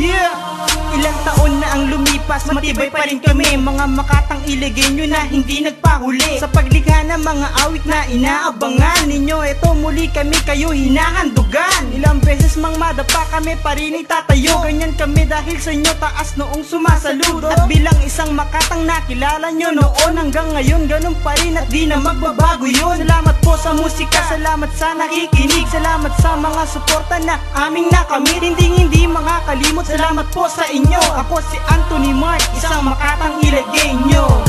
Yeah! Ilang taon na ang lumipas, matibay pa rin kami. Mga makatang iligenyo na hindi nagpahuli. Sa paglikha ng mga awit na inaabangan ninyo Ito muli kami kayo hinahandugan. Ilang beses mang madapa kami pa rin itatayo. Ganyan kami dahil sa inyo taas noong sumasaludo. At bilang isang makatang nakilala nyo noon Hanggang ngayon ganun pa rin at di na magbabago yun. Salamat po sa musika, salamat sa nakikinig Salamat sa mga suporta na aming nakamit. Hindi hindi makakalimot. Salamat po sa inyo. Ako si Anthony Mark Isang makatang ilagay nyo